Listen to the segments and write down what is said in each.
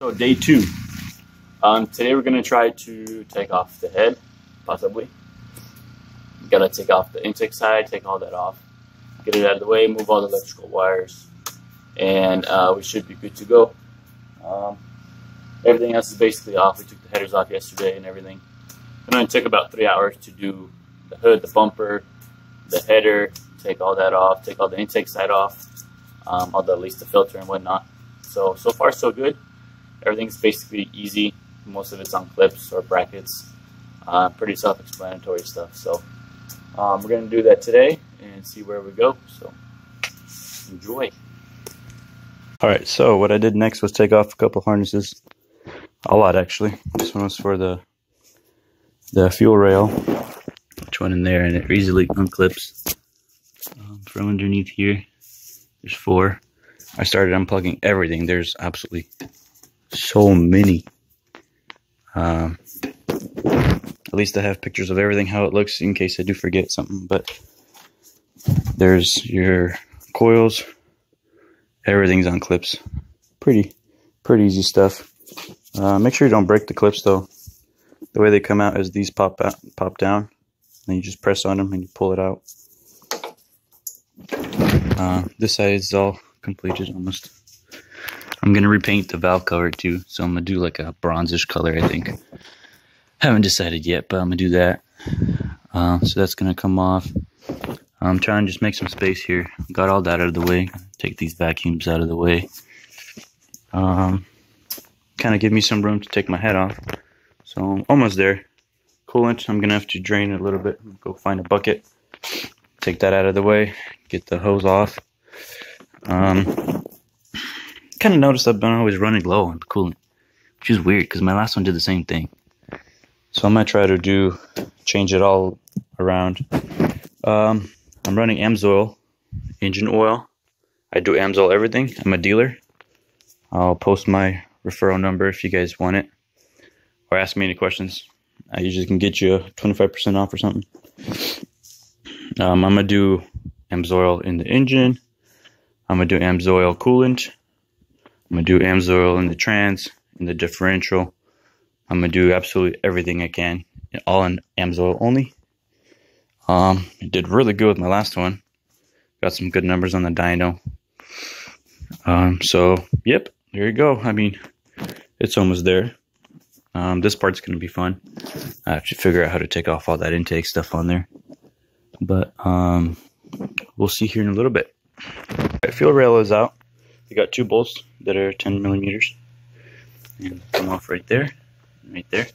So day two. Um, today we're gonna try to take off the head, possibly. Gotta take off the intake side, take all that off, get it out of the way, move all the electrical wires, and uh, we should be good to go. Um, everything else is basically off. We took the headers off yesterday and everything. It only took about three hours to do the hood, the bumper, the header, take all that off, take all the intake side off, um, all the at least the filter and whatnot. So so far so good everything's basically easy. Most of it's on clips or brackets. Uh, pretty self-explanatory stuff. So um, we're going to do that today and see where we go. So enjoy. All right, so what I did next was take off a couple harnesses. A lot, actually. This one was for the the fuel rail, which went in there, and it easily unclips um, from underneath here. There's four. I started unplugging everything. There's absolutely so many. Um, at least I have pictures of everything, how it looks, in case I do forget something. But there's your coils. Everything's on clips. Pretty, pretty easy stuff. Uh, make sure you don't break the clips though. The way they come out is these pop out, pop down. Then you just press on them and you pull it out. Uh, this side is all completed almost. I'm gonna repaint the valve cover too, so I'm gonna do like a bronzish color, I think. Haven't decided yet, but I'm gonna do that. Uh, so that's gonna come off. I'm trying to just make some space here. Got all that out of the way. Take these vacuums out of the way. Um, kind of give me some room to take my head off. So I'm almost there. Coolant, I'm gonna have to drain it a little bit. Go find a bucket. Take that out of the way. Get the hose off. Um, kind of noticed I've been always running low on coolant, which is weird because my last one did the same thing. So I might try to do change it all around. Um, I'm running AMSOIL engine oil. I do AMSOIL everything. I'm a dealer. I'll post my referral number if you guys want it, or ask me any questions. I usually can get you 25% off or something. Um, I'm gonna do AMSOIL in the engine. I'm gonna do AMSOIL coolant. I'm gonna do AMSOIL in the trans, in the differential. I'm gonna do absolutely everything I can, all in AMSOIL only. Um, did really good with my last one. Got some good numbers on the dyno. Um, so yep, there you go. I mean, it's almost there. Um, this part's gonna be fun. I have to figure out how to take off all that intake stuff on there. But um, we'll see here in a little bit. Right, fuel rail is out. We got two bolts that are 10 millimeters. And come off right there, right there.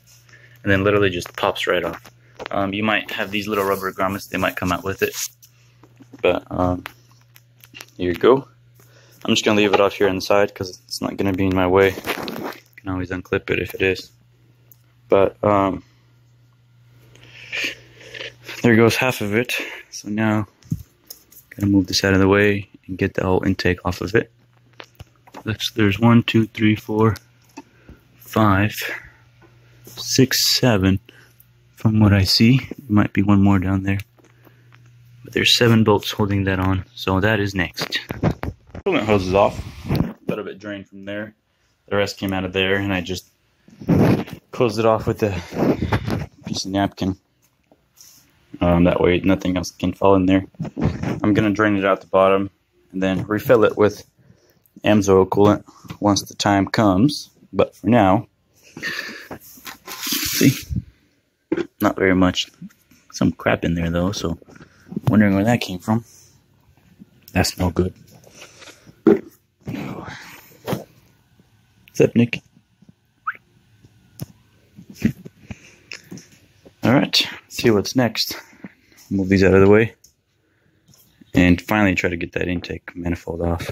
And then literally just pops right off. Um, you might have these little rubber grommets, they might come out with it. But um, here you go. I'm just going to leave it off here on the side because it's not going to be in my way. You can always unclip it if it is. But um, there goes half of it. So now, gotta move this out of the way and get the whole intake off of it. That's, there's one, two, three, four, five, six, seven. From what I see, might be one more down there. But there's seven bolts holding that on, so that is next. Coolant hose is off. A little bit drained from there. The rest came out of there, and I just closed it off with a piece of napkin. Um, that way, nothing else can fall in there. I'm gonna drain it out the bottom and then refill it with AMSOIL coolant once the time comes. But for now, see, not very much. Some crap in there though, so wondering where that came from. That's no good. What's up, Nick? Alright, see what's next. Move these out of the way. And finally try to get that intake manifold off.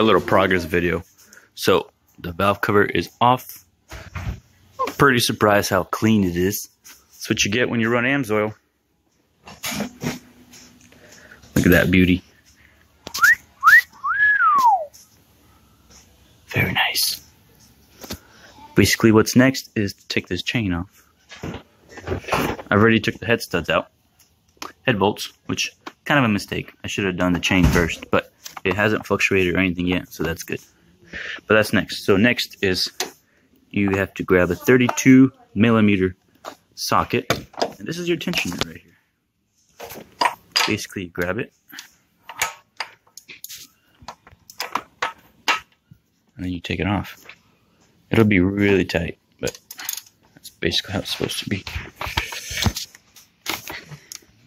A little progress video. So the valve cover is off. I'm pretty surprised how clean it is. That's what you get when you run AMSOIL. Look at that beauty. Very nice. Basically what's next is to take this chain off. I already took the head studs out. Head bolts, which kind of a mistake. I should have done the chain first, but it hasn't fluctuated or anything yet, so that's good. But that's next. So next is you have to grab a 32 millimeter socket, and this is your tensioner right here. Basically, you grab it, and then you take it off. It'll be really tight, but that's basically how it's supposed to be.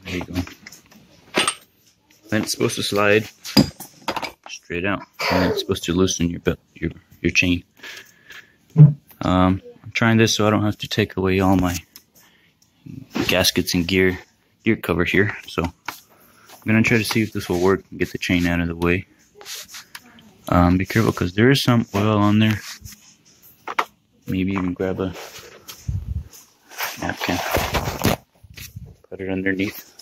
There you go. Then it's supposed to slide straight out, and it's supposed to loosen your belt, your your chain. Um, I'm trying this so I don't have to take away all my gaskets and gear gear cover here. So I'm gonna try to see if this will work and get the chain out of the way. Um, be careful because there is some oil on there. Maybe even grab a napkin, put it underneath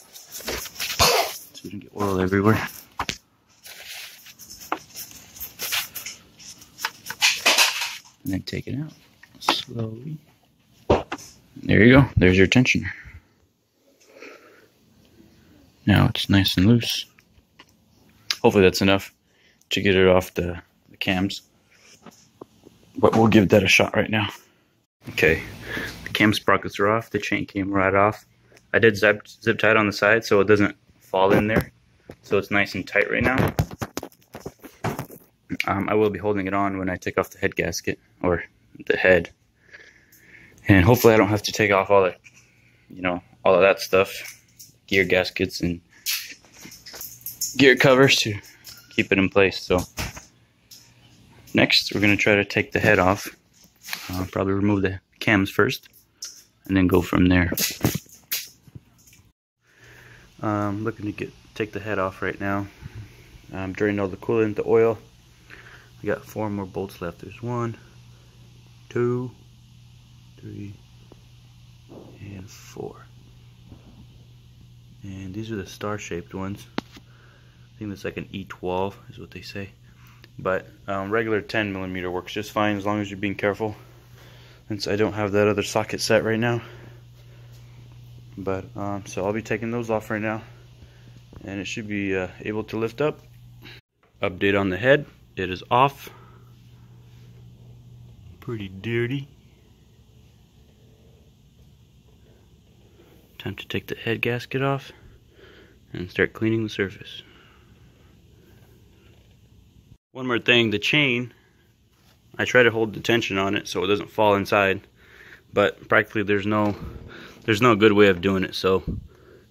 so you don't get oil everywhere. And then take it out slowly. There you go. There's your tensioner. Now it's nice and loose. Hopefully that's enough to get it off the, the cams. But we'll give that a shot right now. Okay, the cam sprockets are off. The chain came right off. I did zip, zip tie it on the side so it doesn't fall in there. So it's nice and tight right now. Um, I will be holding it on when I take off the head gasket or the head. And hopefully I don't have to take off all the, you know, all of that stuff, gear gaskets and gear covers to keep it in place. So next we're going to try to take the head off. Uh, probably remove the cams first and then go from there. Um, looking to get take the head off right now. I'm draining all the coolant, the oil. We got four more bolts left. There's one, two, three, and four. And these are the star-shaped ones. I think that's like an E12 is what they say. But um, regular 10 millimeter works just fine as long as you're being careful. Since I don't have that other socket set right now. But um, so I'll be taking those off right now, and it should be uh, able to lift up. Update on the head: it is off. Pretty dirty. Time to take the head gasket off and start cleaning the surface. One more thing, the chain, I try to hold the tension on it so it doesn't fall inside, but practically there's no there's no good way of doing it. So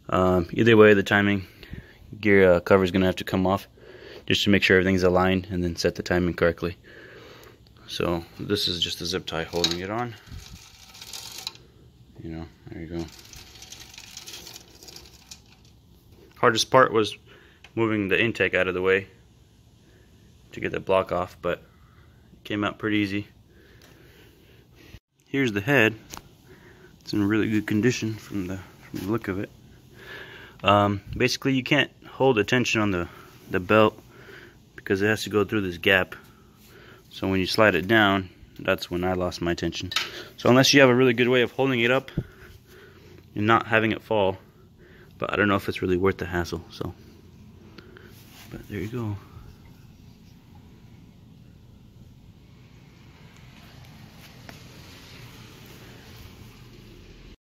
um, either way, the timing gear uh, cover is going to have to come off just to make sure everything's aligned and then set the timing correctly. So this is just a zip tie holding it on. You know, there you go. Hardest part was moving the intake out of the way to get the block off, but it came out pretty easy. Here's the head. It's in really good condition from the from the look of it. Um, basically, you can't hold the tension on the the belt because it has to go through this gap. So when you slide it down, that's when I lost my tension. So unless you have a really good way of holding it up and not having it fall, but I don't know if it's really worth the hassle. So, but there you go.